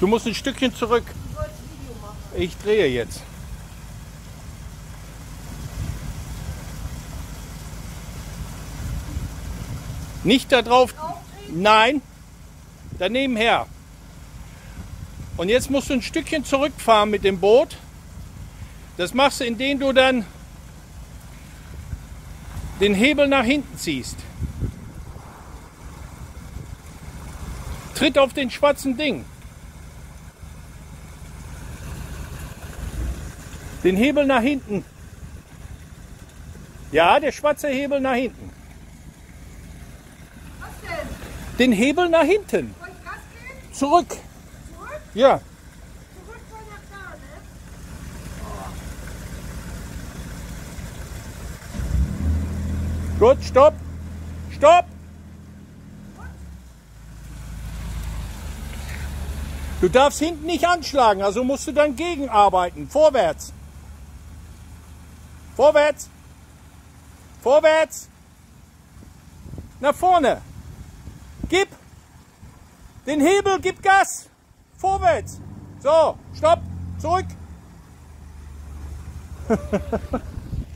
Du musst ein Stückchen zurück. Ich drehe jetzt. Nicht da drauf. Nein. Daneben her. Und jetzt musst du ein Stückchen zurückfahren mit dem Boot. Das machst du, indem du dann den Hebel nach hinten ziehst. Tritt auf den schwarzen Ding. Den Hebel nach hinten. Ja, der schwarze Hebel nach hinten. Was denn? Den Hebel nach hinten. Soll ich Gas geben? Zurück. Zurück? Ja. Zurück soll nach da, ne? Gut, stopp. Stopp. Du darfst hinten nicht anschlagen, also musst du dann gegenarbeiten. Vorwärts. Vorwärts. Vorwärts. Nach vorne. Gib. Den Hebel, gib Gas. Vorwärts. So, stopp. Zurück.